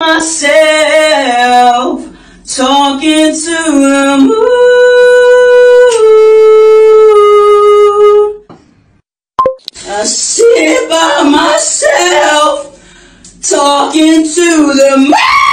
myself, talking to the moon. I sit by myself, talking to the moon.